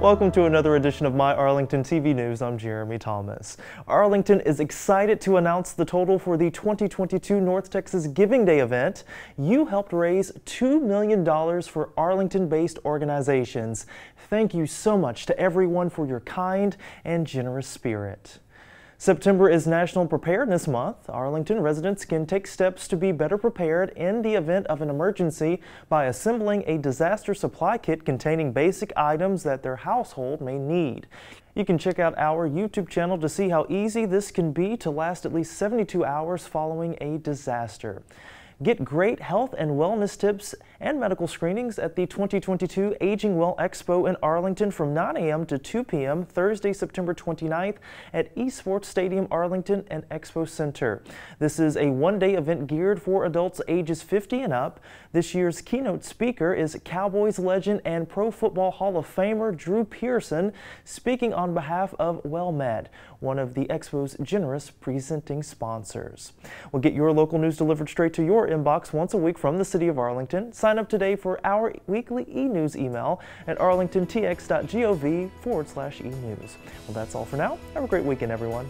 Welcome to another edition of My Arlington TV News. I'm Jeremy Thomas. Arlington is excited to announce the total for the 2022 North Texas Giving Day event. You helped raise $2 million for Arlington-based organizations. Thank you so much to everyone for your kind and generous spirit. September is National Preparedness Month. Arlington residents can take steps to be better prepared in the event of an emergency by assembling a disaster supply kit containing basic items that their household may need. You can check out our YouTube channel to see how easy this can be to last at least 72 hours following a disaster. Get great health and wellness tips and medical screenings at the 2022 Aging Well Expo in Arlington from 9 a.m. to 2 p.m. Thursday, September 29th at Esports Stadium, Arlington and Expo Center. This is a one-day event geared for adults ages 50 and up. This year's keynote speaker is Cowboys legend and Pro Football Hall of Famer Drew Pearson, speaking on behalf of WellMed, one of the Expo's generous presenting sponsors. We'll get your local news delivered straight to your inbox once a week from the City of Arlington. Sign up today for our weekly e-news email at arlingtontx.gov forward slash e-news. Well, that's all for now. Have a great weekend, everyone.